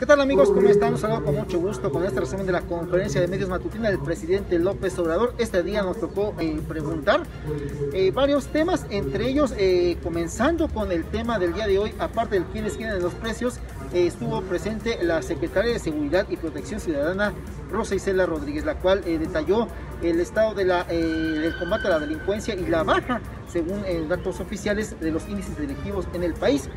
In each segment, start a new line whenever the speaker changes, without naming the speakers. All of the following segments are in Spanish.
¿Qué tal amigos? ¿Cómo están? Saludo con mucho gusto con este resumen de la conferencia de medios matutina del presidente López Obrador. Este día nos tocó eh, preguntar eh, varios temas, entre ellos eh, comenzando con el tema del día de hoy, aparte del quiénes quieren los precios, estuvo presente la secretaria de Seguridad y Protección Ciudadana, Rosa Isela Rodríguez, la cual detalló el estado de la, del combate a la delincuencia y la baja según datos oficiales de los índices delictivos en el país.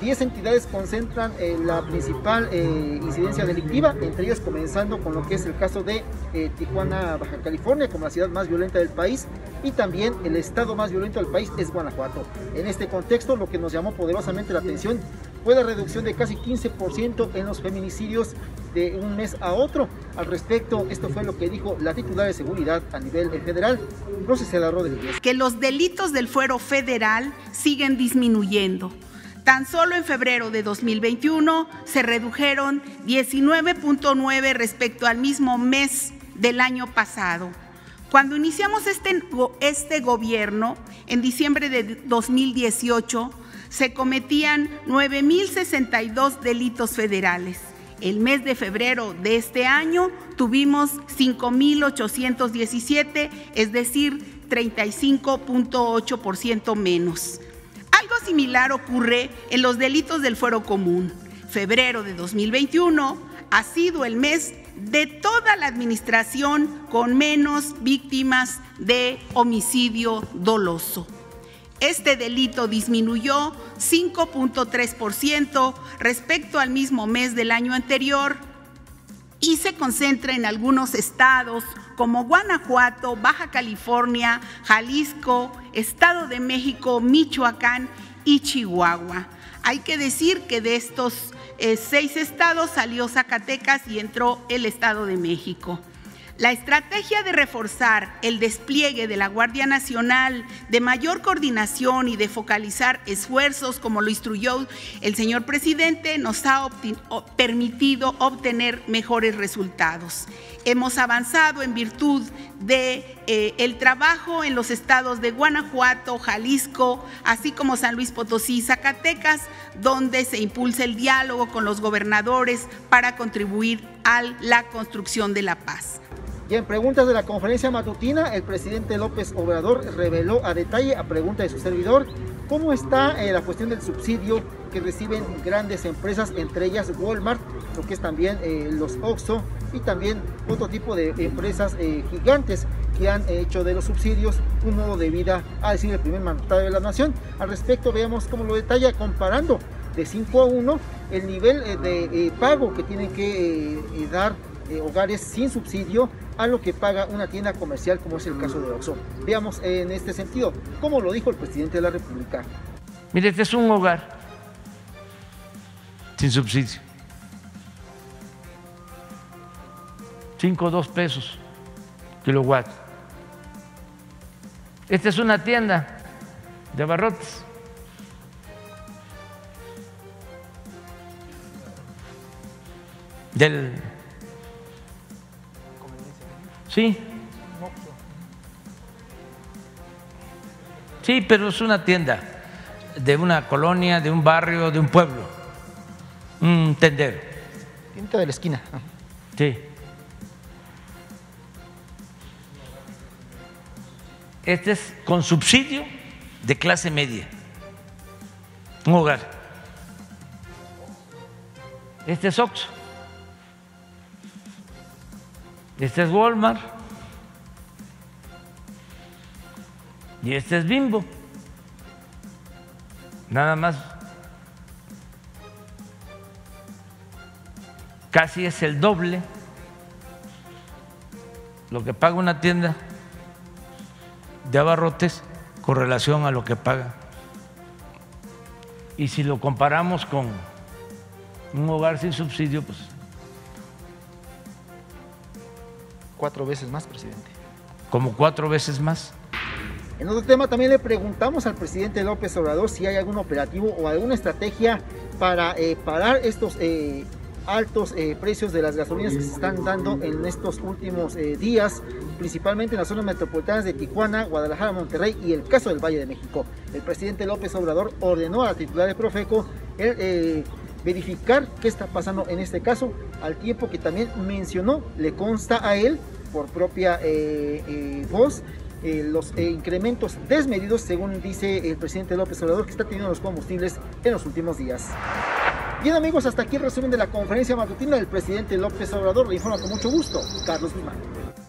10 entidades concentran eh, la principal eh, incidencia delictiva, entre ellos comenzando con lo que es el caso de eh, Tijuana, Baja California, como la ciudad más violenta del país, y también el estado más violento del país es Guanajuato. En este contexto, lo que nos llamó poderosamente la atención fue la reducción de casi 15% en los feminicidios de un mes a otro. Al respecto, esto fue lo que dijo la titular de seguridad a nivel federal, Rosicela Rodríguez.
Que los delitos del fuero federal siguen disminuyendo. Tan solo en febrero de 2021 se redujeron 19.9 respecto al mismo mes del año pasado. Cuando iniciamos este, este gobierno, en diciembre de 2018, se cometían 9.062 delitos federales. El mes de febrero de este año tuvimos 5.817, es decir, 35.8% menos. Algo similar ocurre en los delitos del fuero común. Febrero de 2021 ha sido el mes de toda la administración con menos víctimas de homicidio doloso. Este delito disminuyó 5.3% respecto al mismo mes del año anterior y se concentra en algunos estados como Guanajuato, Baja California, Jalisco, Estado de México, Michoacán y Chihuahua. Hay que decir que de estos eh, seis estados salió Zacatecas y entró el Estado de México. La estrategia de reforzar el despliegue de la Guardia Nacional, de mayor coordinación y de focalizar esfuerzos, como lo instruyó el señor presidente, nos ha permitido obtener mejores resultados. Hemos avanzado en virtud de eh, el trabajo en los estados de Guanajuato, Jalisco, así como San Luis Potosí y Zacatecas, donde se impulsa el diálogo con los gobernadores para contribuir a la construcción de la paz.
Y en preguntas de la conferencia matutina, el presidente López Obrador reveló a detalle, a pregunta de su servidor, cómo está eh, la cuestión del subsidio que reciben grandes empresas, entre ellas Walmart, lo que es también eh, los Oxxo y también otro tipo de empresas eh, gigantes que han hecho de los subsidios un modo de vida, a decir el primer mandatario de la nación. Al respecto, veamos cómo lo detalla comparando de 5 a 1 el nivel de pago que tienen que dar hogares sin subsidio a lo que paga una tienda comercial como es el caso de Oxxo. Veamos en este sentido cómo lo dijo el presidente de la República.
Mire, este es un hogar sin subsidio. Cinco o dos pesos kilowatt. Esta es una tienda de abarrotes. Del Sí. Sí, pero es una tienda de una colonia, de un barrio, de un pueblo, un tendero.
Tienda de la esquina.
Sí. Este es con subsidio de clase media, un hogar. Este es Oxxo. Este es Walmart. Y este es Bimbo. Nada más. Casi es el doble lo que paga una tienda de abarrotes con relación a lo que paga. Y si lo comparamos con un hogar sin subsidio, pues
cuatro veces más, presidente.
¿Como cuatro veces más?
En otro tema también le preguntamos al presidente López Obrador si hay algún operativo o alguna estrategia para eh, parar estos eh, altos eh, precios de las gasolinas que se están dando en estos últimos días, principalmente en las zonas metropolitanas de Tijuana, Guadalajara, Monterrey y el caso del Valle de México. El presidente López Obrador ordenó a la titular de Profeco el verificar qué está pasando en este caso, al tiempo que también mencionó, le consta a él por propia eh, eh, voz, eh, los incrementos desmedidos, según dice el presidente López Obrador, que está teniendo los combustibles en los últimos días. Bien amigos, hasta aquí el resumen de la conferencia matutina del presidente López Obrador. Le informa con mucho gusto Carlos Guzmán.